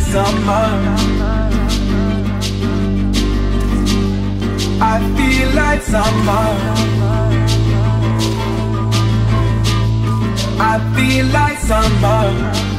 summer. I feel like summer. I feel like summer.